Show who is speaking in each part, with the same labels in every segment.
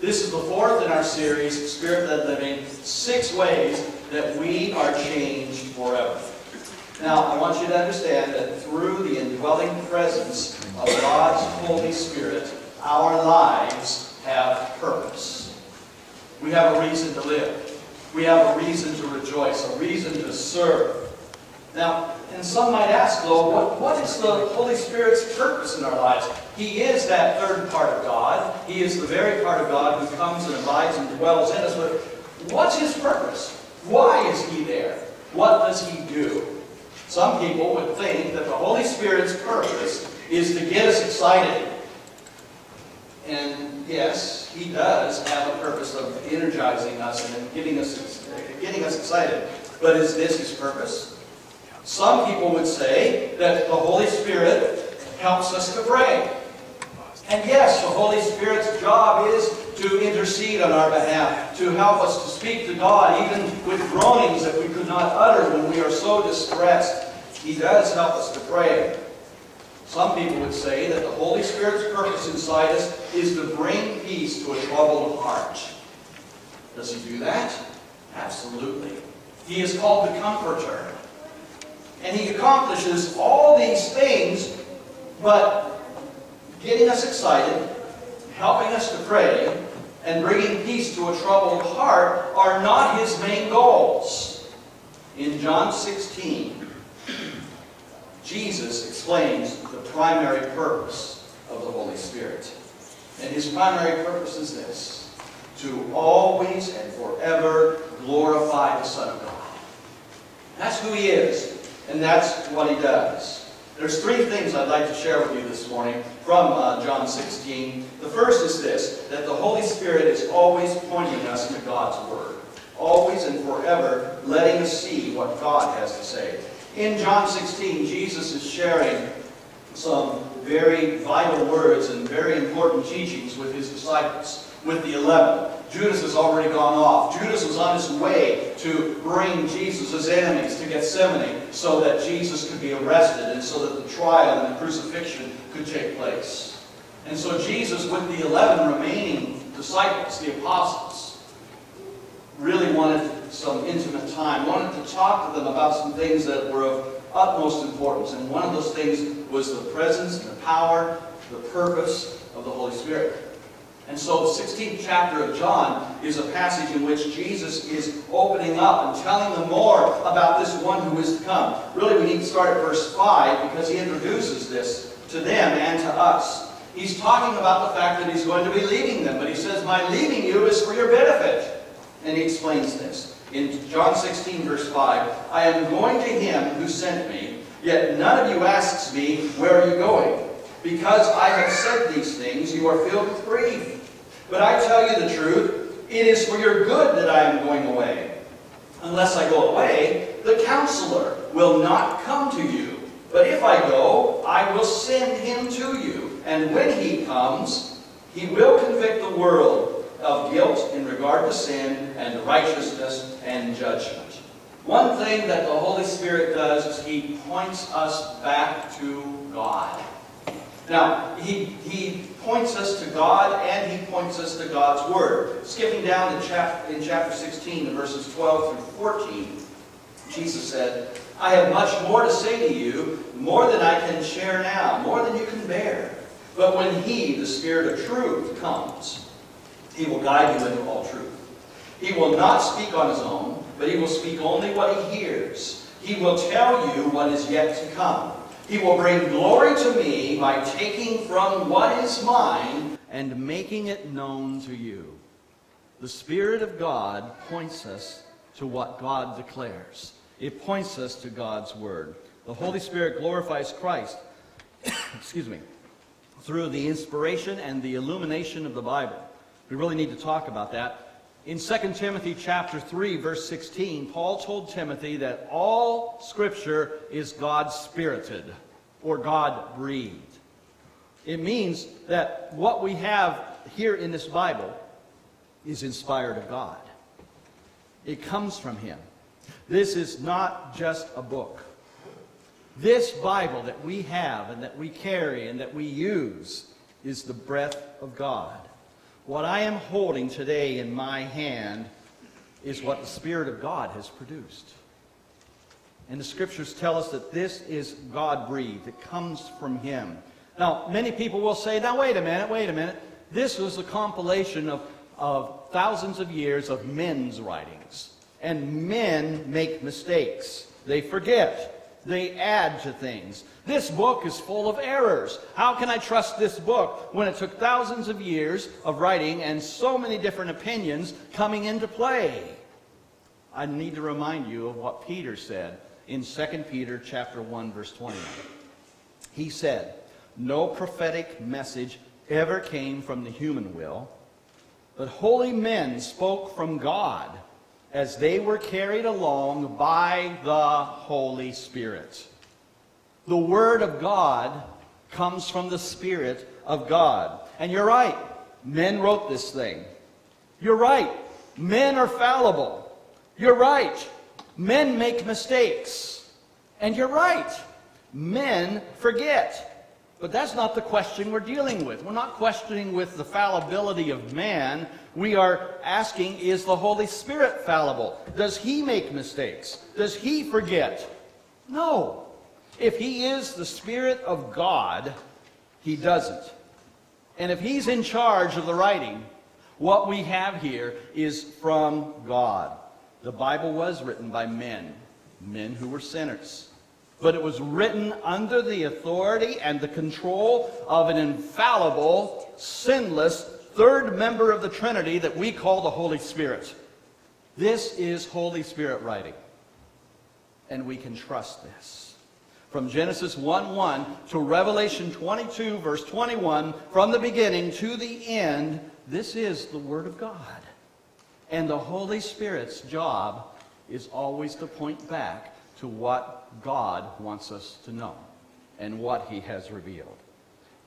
Speaker 1: This is the fourth in our series, Spirit-Led Living, six ways that we are changed forever. Now, I want you to understand that through the indwelling presence of God's Holy Spirit, our lives have purpose. We have a reason to live. We have a reason to rejoice, a reason to serve. Now, and some might ask, well, what, what is the Holy Spirit's purpose in our lives? He is that third part of God. He is the very part of God who comes and abides and dwells in us. But what's His purpose? Why is He there? What does He do? Some people would think that the Holy Spirit's purpose is to get us excited. And yes, He does have a purpose of energizing us and getting us, getting us excited. But is this His purpose? Some people would say that the Holy Spirit helps us to pray. And yes, the Holy Spirit's job is to intercede on our behalf, to help us to speak to God, even with groanings that we could not utter when we are so distressed. He does help us to pray. Some people would say that the Holy Spirit's purpose inside us is to bring peace to a troubled heart. Does he do that? Absolutely. He is called the Comforter. And he accomplishes all these things, but getting us excited, helping us to pray, and bringing peace to a troubled heart are not his main goals. In John 16, Jesus explains the primary purpose of the Holy Spirit. And his primary purpose is this, to always and forever glorify the Son of God. That's who he is. And that's what he does. There's three things I'd like to share with you this morning from uh, John 16. The first is this, that the Holy Spirit is always pointing us to God's Word. Always and forever letting us see what God has to say. In John 16, Jesus is sharing some very vital words and very important teachings with his disciples, with the eleven. Judas has already gone off. Judas was on his way to bring Jesus' enemies to Gethsemane so that Jesus could be arrested and so that the trial and the crucifixion could take place. And so Jesus, with the 11 remaining disciples, the apostles, really wanted some intimate time, wanted to talk to them about some things that were of utmost importance. And one of those things was the presence and the power, the purpose of the Holy Spirit. And so the 16th chapter of John is a passage in which Jesus is opening up and telling them more about this one who is to come. Really, we need to start at verse 5 because he introduces this to them and to us. He's talking about the fact that he's going to be leaving them, but he says, My leaving you is for your benefit. And he explains this. In John 16, verse 5, I am going to him who sent me, yet none of you asks me, Where are you going? Because I have said these things, you are filled with grief. But I tell you the truth, it is for your good that I am going away. Unless I go away, the counselor will not come to you. But if I go, I will send him to you. And when he comes, he will convict the world of guilt in regard to sin and righteousness and judgment. One thing that the Holy Spirit does is he points us back to God. Now, he, he points us to God and he points us to God's Word. Skipping down in chapter, in chapter 16 to verses 12 through 14, Jesus said, I have much more to say to you, more than I can share now, more than you can bear. But when He, the Spirit of truth, comes, He will guide you into all truth. He will not speak on His own, but He will speak only what He hears. He will tell you what is yet to come. He will bring glory to me by taking from what is mine and making it known to you. The Spirit of God points us to what God declares. It points us to God's Word. The Holy Spirit glorifies Christ, excuse me, through the inspiration and the illumination of the Bible. We really need to talk about that. In 2 Timothy chapter 3 verse 16, Paul told Timothy that all scripture is God spirited or God breathed. It means that what we have here in this Bible is inspired of God. It comes from him. This is not just a book. This Bible that we have and that we carry and that we use is the breath of God. What I am holding today in my hand is what the Spirit of God has produced. And the scriptures tell us that this is God breathed, it comes from Him. Now, many people will say, now, wait a minute, wait a minute. This was a compilation of, of thousands of years of men's writings. And men make mistakes, they forget. They add to things. This book is full of errors. How can I trust this book when it took thousands of years of writing and so many different opinions coming into play? I need to remind you of what Peter said in 2 Peter chapter 1 verse 20. He said, "No prophetic message ever came from the human will, but holy men spoke from God." as they were carried along by the Holy Spirit. The Word of God comes from the Spirit of God. And you're right, men wrote this thing. You're right, men are fallible. You're right, men make mistakes. And you're right, men forget. But that's not the question we're dealing with. We're not questioning with the fallibility of man. We are asking, is the Holy Spirit fallible? Does he make mistakes? Does he forget? No. If he is the Spirit of God, he doesn't. And if he's in charge of the writing, what we have here is from God. The Bible was written by men, men who were sinners but it was written under the authority and the control of an infallible, sinless third member of the Trinity that we call the Holy Spirit. This is Holy Spirit writing. And we can trust this. From Genesis 1 1 to Revelation 22, verse 21, from the beginning to the end, this is the Word of God. And the Holy Spirit's job is always to point back to what God wants us to know and what he has revealed.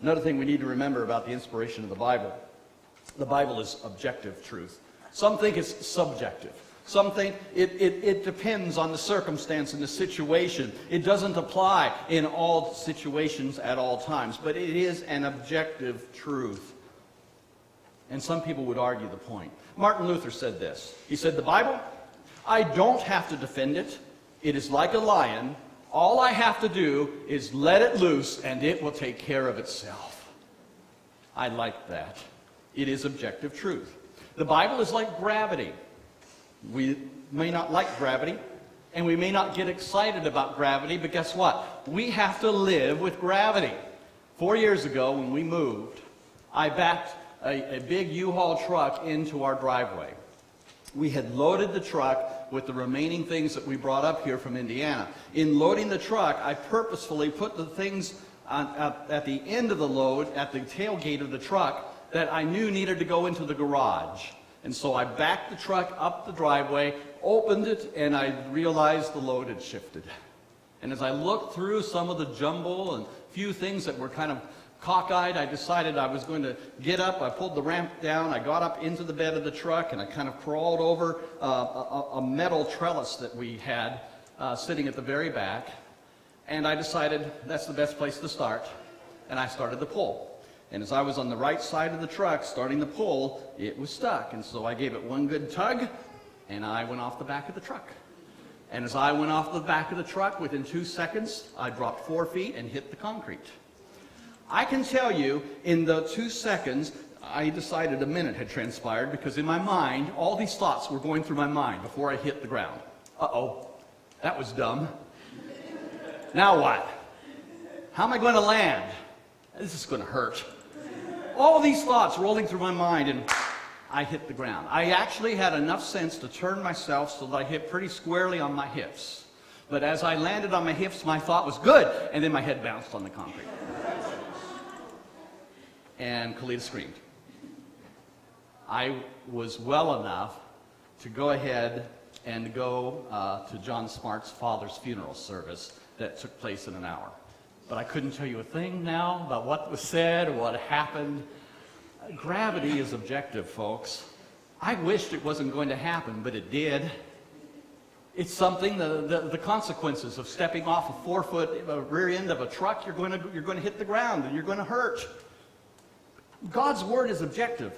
Speaker 1: Another thing we need to remember about the inspiration of the Bible, the Bible is objective truth. Some think it's subjective. Some think it, it, it depends on the circumstance and the situation. It doesn't apply in all situations at all times, but it is an objective truth. And some people would argue the point. Martin Luther said this. He said, The Bible, I don't have to defend it. It is like a lion. All I have to do is let it loose and it will take care of itself. I like that. It is objective truth. The Bible is like gravity. We may not like gravity, and we may not get excited about gravity, but guess what? We have to live with gravity. Four years ago, when we moved, I backed a, a big U-Haul truck into our driveway. We had loaded the truck with the remaining things that we brought up here from Indiana. In loading the truck, I purposefully put the things on, at, at the end of the load, at the tailgate of the truck, that I knew needed to go into the garage. And so I backed the truck up the driveway, opened it, and I realized the load had shifted. And as I looked through some of the jumble and few things that were kind of cockeyed, I decided I was going to get up. I pulled the ramp down. I got up into the bed of the truck and I kind of crawled over uh, a, a, metal trellis that we had uh, sitting at the very back. And I decided that's the best place to start. And I started to pull. And as I was on the right side of the truck starting to pull, it was stuck. And so I gave it one good tug and I went off the back of the truck. And as I went off the back of the truck, within two seconds, I dropped four feet and hit the concrete. I can tell you in the two seconds, I decided a minute had transpired because in my mind, all these thoughts were going through my mind before I hit the ground. Uh-oh, that was dumb. now what? How am I going to land? This is going to hurt. All these thoughts rolling through my mind and I hit the ground. I actually had enough sense to turn myself so that I hit pretty squarely on my hips. But as I landed on my hips, my thought was good, and then my head bounced on the concrete and Kalita screamed. I was well enough to go ahead and go uh, to John Smart's father's funeral service that took place in an hour. But I couldn't tell you a thing now about what was said or what happened. Gravity is objective, folks. I wished it wasn't going to happen, but it did. It's something, the, the, the consequences of stepping off a four-foot rear end of a truck, you're going, to, you're going to hit the ground and you're going to hurt. God's word is objective.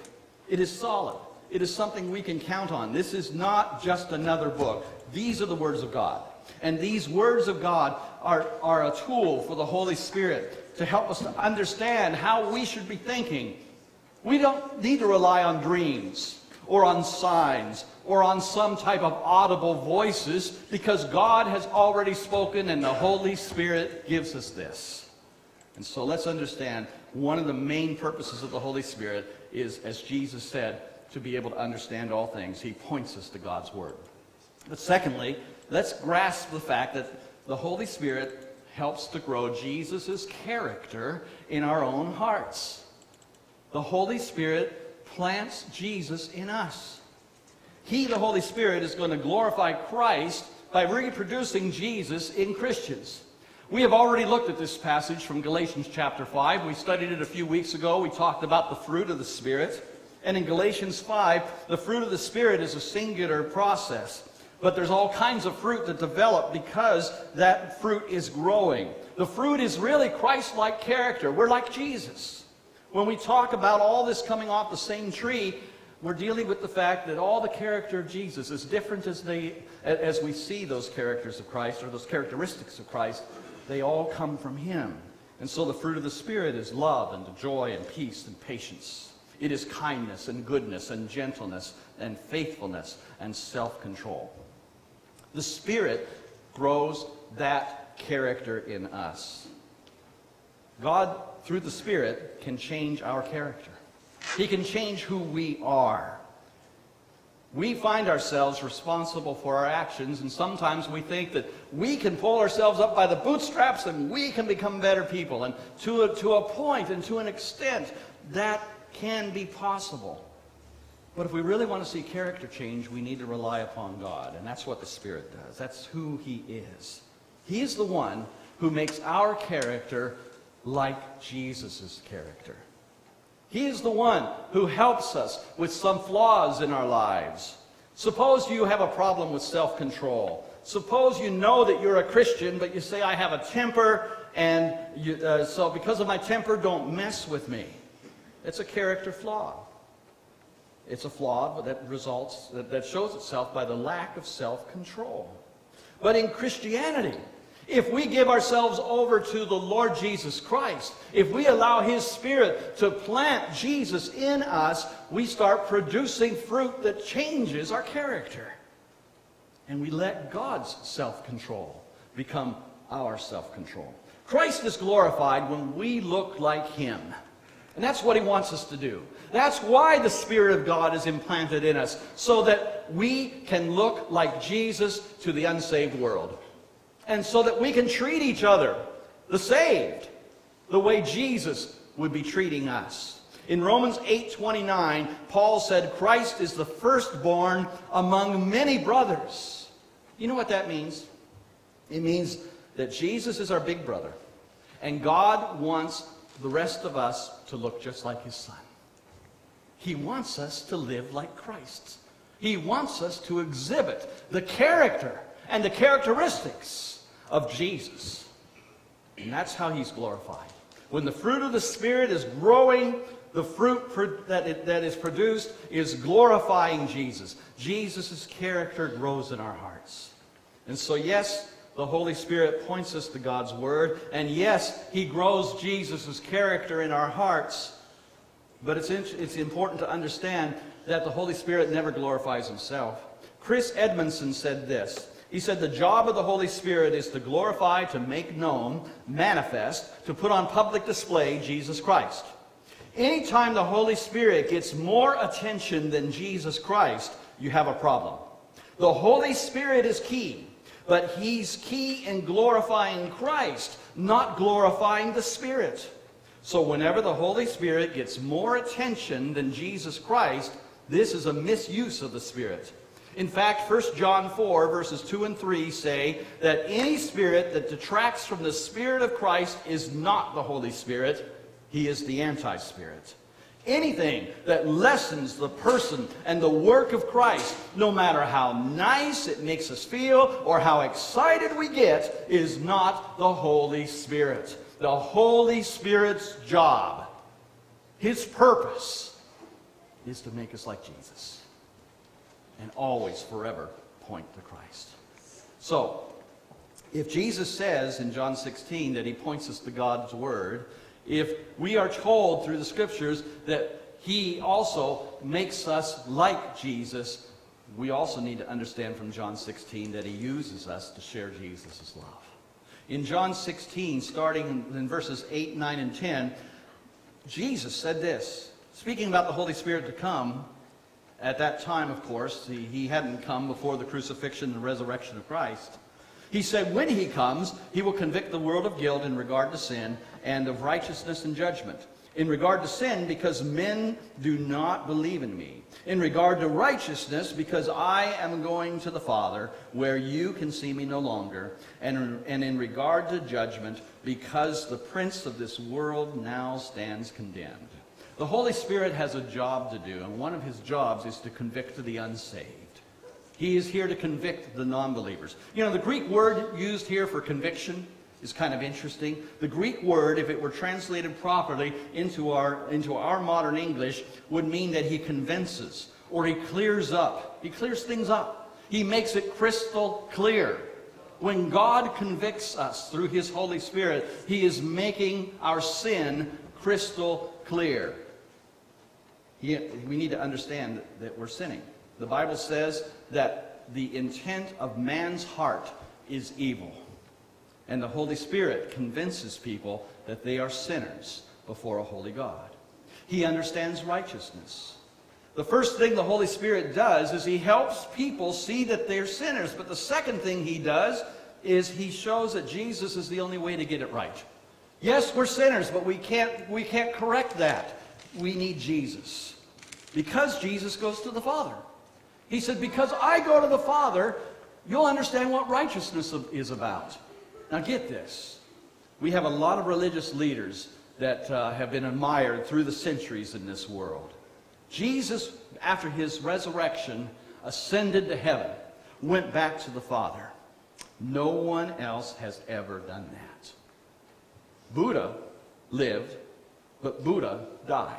Speaker 1: It is solid. It is something we can count on. This is not just another book. These are the words of God. And these words of God are, are a tool for the Holy Spirit to help us to understand how we should be thinking. We don't need to rely on dreams or on signs or on some type of audible voices because God has already spoken and the Holy Spirit gives us this. And so let's understand one of the main purposes of the Holy Spirit is, as Jesus said, to be able to understand all things. He points us to God's Word. But secondly, let's grasp the fact that the Holy Spirit helps to grow Jesus' character in our own hearts. The Holy Spirit plants Jesus in us. He, the Holy Spirit, is going to glorify Christ by reproducing Jesus in Christians. We have already looked at this passage from Galatians chapter 5. We studied it a few weeks ago. We talked about the fruit of the Spirit. And in Galatians 5, the fruit of the Spirit is a singular process. But there's all kinds of fruit that develop because that fruit is growing. The fruit is really Christ-like character. We're like Jesus. When we talk about all this coming off the same tree, we're dealing with the fact that all the character of Jesus, is different as, they, as we see those characters of Christ or those characteristics of Christ, they all come from him. And so the fruit of the Spirit is love and joy and peace and patience. It is kindness and goodness and gentleness and faithfulness and self-control. The Spirit grows that character in us. God, through the Spirit, can change our character. He can change who we are. We find ourselves responsible for our actions, and sometimes we think that we can pull ourselves up by the bootstraps and we can become better people. And to a, to a point and to an extent, that can be possible. But if we really want to see character change, we need to rely upon God. And that's what the Spirit does. That's who He is. He is the one who makes our character like Jesus' character. He is the one who helps us with some flaws in our lives. Suppose you have a problem with self-control. Suppose you know that you're a Christian, but you say, I have a temper, and you, uh, so because of my temper, don't mess with me. It's a character flaw. It's a flaw that results, that, that shows itself by the lack of self-control. But in Christianity, if we give ourselves over to the Lord Jesus Christ, if we allow His Spirit to plant Jesus in us, we start producing fruit that changes our character. And we let God's self-control become our self-control. Christ is glorified when we look like Him. And that's what he wants us to do. That's why the Spirit of God is implanted in us, so that we can look like Jesus to the unsaved world. And so that we can treat each other, the saved, the way Jesus would be treating us. In Romans 8:29, Paul said, Christ is the firstborn among many brothers. You know what that means? It means that Jesus is our big brother. And God wants the rest of us to look just like his son. He wants us to live like Christ. He wants us to exhibit the character and the characteristics of Jesus. And that's how he's glorified. When the fruit of the Spirit is growing, the fruit that, it, that is produced is glorifying Jesus. Jesus' character grows in our hearts. And so, yes, the Holy Spirit points us to God's Word. And yes, He grows Jesus' character in our hearts. But it's, it's important to understand that the Holy Spirit never glorifies Himself. Chris Edmondson said this. He said, The job of the Holy Spirit is to glorify, to make known, manifest, to put on public display Jesus Christ. Anytime the Holy Spirit gets more attention than Jesus Christ, you have a problem. The Holy Spirit is key. But he's key in glorifying Christ, not glorifying the Spirit. So whenever the Holy Spirit gets more attention than Jesus Christ, this is a misuse of the Spirit. In fact, 1 John 4, verses 2 and 3 say that any spirit that detracts from the Spirit of Christ is not the Holy Spirit. He is the anti-spirit. Anything that lessens the person and the work of Christ, no matter how nice it makes us feel or how excited we get, is not the Holy Spirit. The Holy Spirit's job, His purpose, is to make us like Jesus and always, forever point to Christ. So, if Jesus says in John 16 that he points us to God's Word, if we are told through the Scriptures that he also makes us like Jesus, we also need to understand from John 16 that he uses us to share Jesus' love. In John 16, starting in verses 8, 9, and 10, Jesus said this, speaking about the Holy Spirit to come. At that time, of course, he, he hadn't come before the crucifixion and resurrection of Christ. He said, When he comes, he will convict the world of guilt in regard to sin and of righteousness and judgment. In regard to sin, because men do not believe in me. In regard to righteousness, because I am going to the Father, where you can see me no longer. And, and in regard to judgment, because the prince of this world now stands condemned. The Holy Spirit has a job to do, and one of his jobs is to convict the unsaved. He is here to convict the non-believers. You know, the Greek word used here for conviction is kind of interesting. The Greek word, if it were translated properly into our, into our modern English, would mean that he convinces or he clears up. He clears things up. He makes it crystal clear. When God convicts us through his Holy Spirit, he is making our sin crystal clear. We need to understand that we're sinning. The Bible says that the intent of man's heart is evil. And the Holy Spirit convinces people that they are sinners before a holy God. He understands righteousness. The first thing the Holy Spirit does is he helps people see that they're sinners. But the second thing he does is he shows that Jesus is the only way to get it right. Yes, we're sinners, but we can't, we can't correct that. We need Jesus. Because Jesus goes to the Father. He said, because I go to the Father, you'll understand what righteousness is about. Now get this. We have a lot of religious leaders that uh, have been admired through the centuries in this world. Jesus, after his resurrection, ascended to heaven, went back to the Father. No one else has ever done that. Buddha lived, but Buddha died.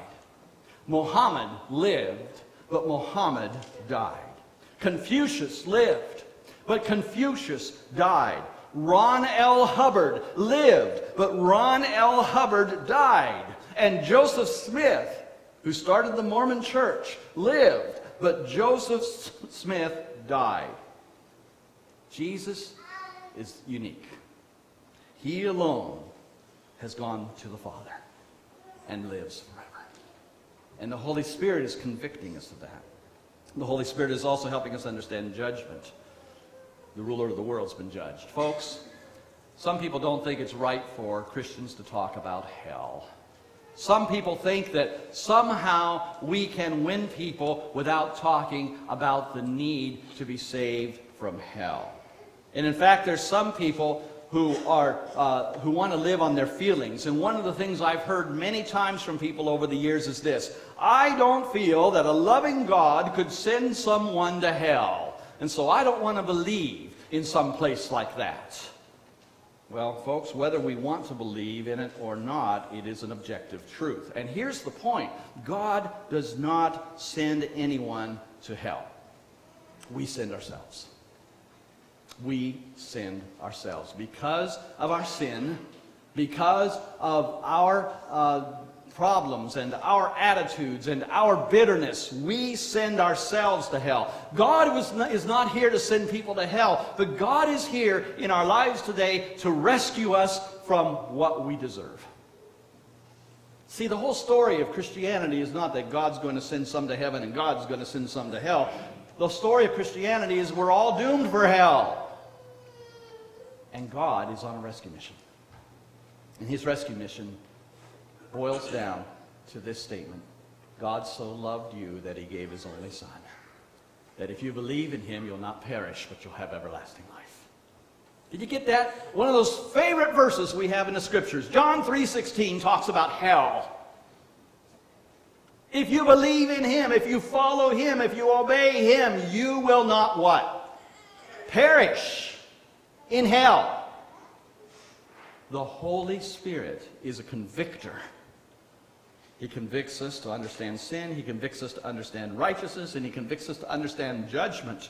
Speaker 1: Muhammad lived, but Muhammad died. Confucius lived, but Confucius died. Ron L. Hubbard lived, but Ron L. Hubbard died. And Joseph Smith, who started the Mormon church, lived, but Joseph Smith died. Jesus is unique. He alone has gone to the Father and lives. And the Holy Spirit is convicting us of that. The Holy Spirit is also helping us understand judgment the ruler of the world's been judged. Folks, some people don't think it's right for Christians to talk about hell. Some people think that somehow we can win people without talking about the need to be saved from hell. And in fact, there's some people who are uh, who want to live on their feelings. And one of the things I've heard many times from people over the years is this: I don't feel that a loving God could send someone to hell, and so I don't want to believe in some place like that? Well, folks, whether we want to believe in it or not, it is an objective truth. And here's the point God does not send anyone to hell, we send ourselves. We send ourselves. Because of our sin, because of our uh, problems and our attitudes and our bitterness, we send ourselves to hell. God not, is not here to send people to hell, but God is here in our lives today to rescue us from what we deserve. See, the whole story of Christianity is not that God's going to send some to heaven and God's going to send some to hell. The story of Christianity is we're all doomed for hell. And God is on a rescue mission. And his rescue mission boils down to this statement God so loved you that he gave his only Son, that if you believe in him, you'll not perish, but you'll have everlasting life. Did you get that? One of those favorite verses we have in the scriptures. John 3.16 talks about hell. If you believe in him, if you follow him, if you obey him, you will not what? Perish in hell. The Holy Spirit is a convictor
Speaker 2: He convicts us to understand sin, He convicts us to understand righteousness, and He convicts us to understand judgment.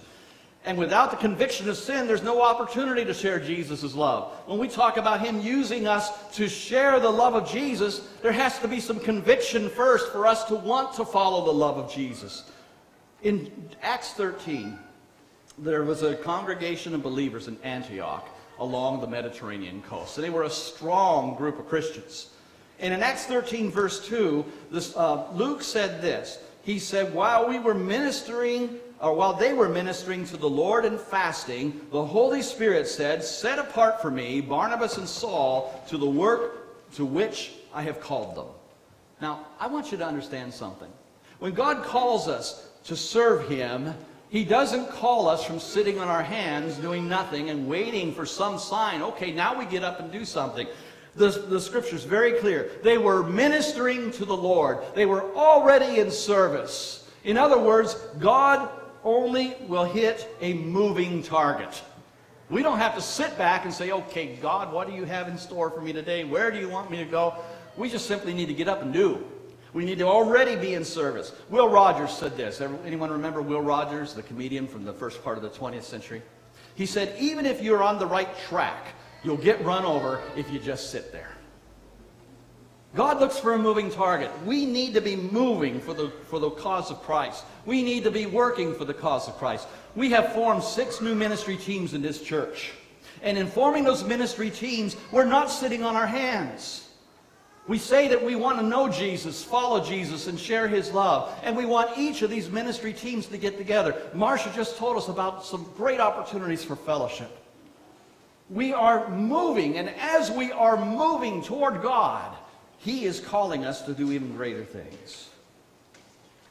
Speaker 2: And without the conviction of sin, there's no opportunity to share Jesus' love. When we talk about Him using us to share the love of Jesus, there has to be some conviction first for us to want to follow the love of Jesus. In Acts 13, there was a congregation of believers in Antioch along the Mediterranean coast. And they were a strong group of Christians. And in Acts 13, verse 2, this, uh, Luke said this. He said, While we were ministering, or while they were ministering to the Lord and fasting, the Holy Spirit said, Set apart for me Barnabas and Saul to the work to which I have called them. Now, I want you to understand something. When God calls us to serve Him, He doesn't call us from sitting on our hands doing nothing and waiting for some sign. Okay, now we get up and do something. The, the scripture's very clear. They were ministering to the Lord. They were already in service. In other words, God only will hit a moving target. We don't have to sit back and say, okay, God, what do you have in store for me today? Where do you want me to go? We just simply need to get up and do. We need to already be in service. Will Rogers said this. Anyone remember Will Rogers, the comedian from the first part of the 20th century? He said, even if you're on the right track, You'll get run over if you just sit there. God looks for a moving target. We need to be moving for the, for the cause of Christ. We need to be working for the cause of Christ. We have formed six new ministry teams in this church. And in forming those ministry teams, we're not sitting on our hands. We say that we want to know Jesus, follow Jesus, and share his love. And we want each of these ministry teams to get together. Marcia just told us about some great opportunities for fellowship. We are moving, and as we are moving toward God, He is calling us to do even greater things.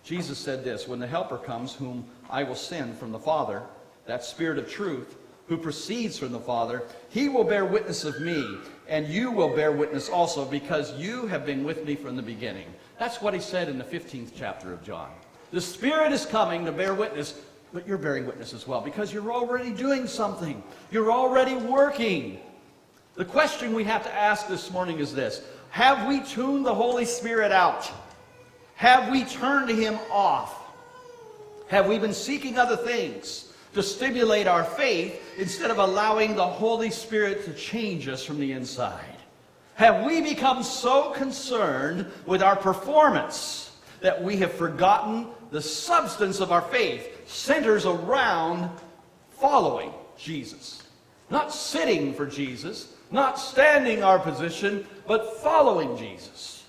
Speaker 2: Jesus said this When the Helper comes, whom I will send from the Father, that Spirit of truth, who proceeds from the Father, he will bear witness of me, and you will bear witness also, because you have been with me from the beginning. That's what he said in the 15th chapter of John. The Spirit is coming to bear witness but you're bearing witness as well because you're already doing something. You're already working. The question we have to ask this morning is this Have we tuned the Holy Spirit out? Have we turned Him off? Have we been seeking other things to stimulate our faith instead of allowing the Holy Spirit to change us from the inside? Have we become so concerned with our performance that we have forgotten the substance of our faith centers around following Jesus. Not sitting for Jesus, not standing our position, but following Jesus.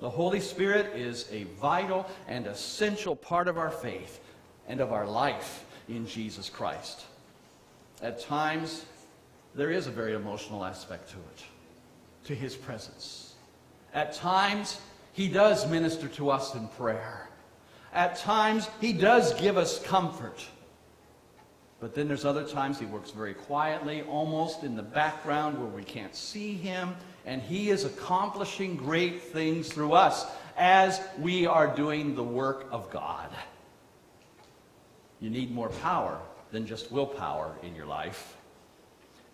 Speaker 2: The Holy Spirit is a vital and essential part of our faith and of our life in Jesus Christ. At times, there is a very emotional aspect to it, to His presence. At times, He does minister to us in prayer. At times, he does give us comfort. But then there's other times he works very quietly, almost in the background where we can't see him, and he is accomplishing great things through us as we are doing the work of God. You need more power than just willpower in your life.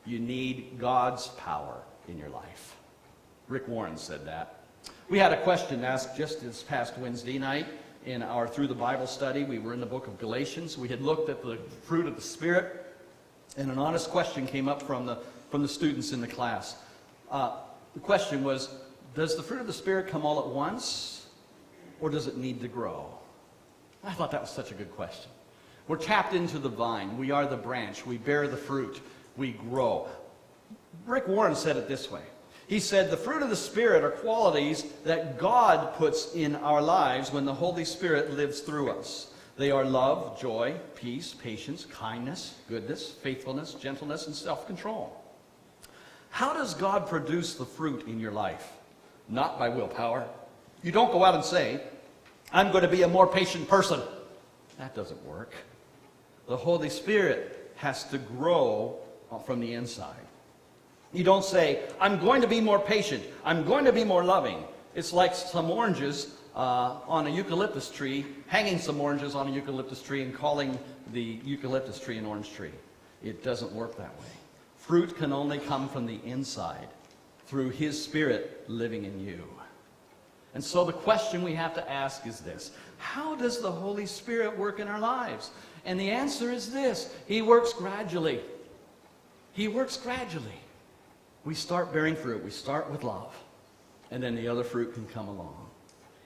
Speaker 2: You need God's power in your life. Rick Warren said that. We had a question asked just this past Wednesday night in our Through the Bible study. We were in the book of Galatians. We had looked at the fruit of the Spirit, and an honest question came up from the, from the students in the class. Uh, the question was Does the fruit of the Spirit come all at once, or does it need to grow? I thought that was such a good question. We're tapped into the vine. We are the branch. We bear the fruit. We grow. Rick Warren said it this way he said, The fruit of the Spirit are qualities that God puts in our lives when the Holy Spirit lives through us. They are love, joy, peace, patience, kindness, goodness, faithfulness, gentleness, and self control. How does God produce the fruit in your life? Not by willpower. You don't go out and say, I'm going to be a more patient person. That doesn't work. The Holy Spirit has to grow from the inside. You don't say, I'm going to be more patient. I'm going to be more loving. It's like some oranges uh, on a eucalyptus tree, hanging some oranges on a eucalyptus tree and calling the eucalyptus tree an orange tree. It doesn't work that way. Fruit can only come from the inside through His Spirit living in you. And so the question we have to ask is this How does the Holy Spirit work in our lives? And the answer is this He works gradually. He works gradually. We start bearing fruit. We start with love. And then the other fruit can come along.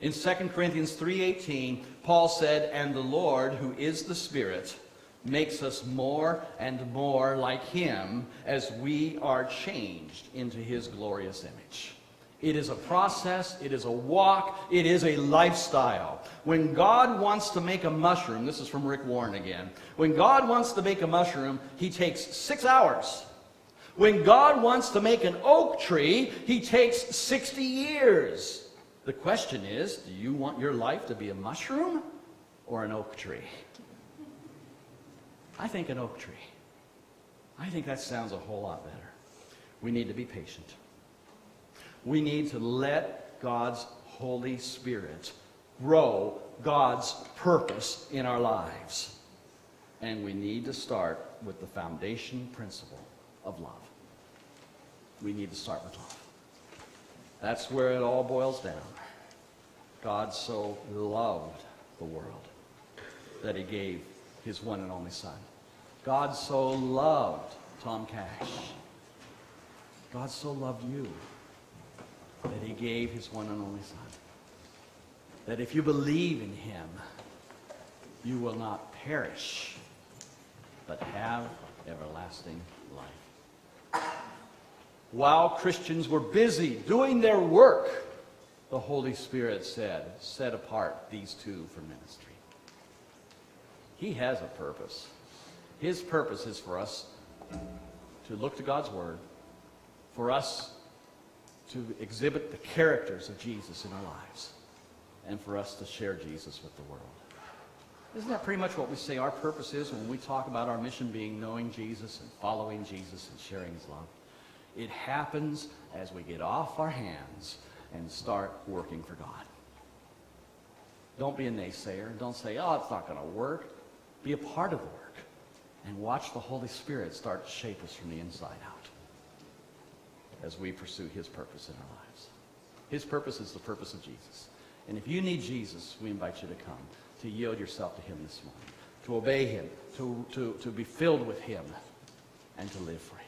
Speaker 2: In 2 Corinthians 3:18, Paul said, "And the Lord, who is the Spirit, makes us more and more like him as we are changed into his glorious image." It is a process, it is a walk, it is a lifestyle. When God wants to make a mushroom, this is from Rick Warren again. When God wants to make a mushroom, he takes 6 hours. When God wants to make an oak tree, he takes 60 years. The question is do you want your life to be a mushroom or an oak tree? I think an oak tree. I think that sounds a whole lot better. We need to be patient. We need to let God's Holy Spirit grow God's purpose in our lives. And we need to start with the foundation principle of love. We need to start with love. That's where it all boils down. God so loved the world that he gave his one and only son. God so loved Tom Cash. God so loved you that he gave his one and only son. That if you believe in him, you will not perish, but have everlasting life. While Christians were busy doing their work, the Holy Spirit said, set apart these two for ministry. He has a purpose. His purpose is for us to look to God's Word, for us to exhibit the characters of Jesus in our lives, and for us to share Jesus with the world. Isn't that pretty much what we say our purpose is when we talk about our mission being knowing Jesus and following Jesus and sharing his love? It happens as we get off our hands and start working for God. Don't be a naysayer. Don't say, oh, it's not going to work. Be a part of the work and watch the Holy Spirit start to shape us from the inside out as we pursue his purpose in our lives. His purpose is the purpose of Jesus. And if you need Jesus, we invite you to come, to yield yourself to him this morning, to obey him, to, to, to be filled with him, and to live for him.